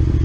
trabajo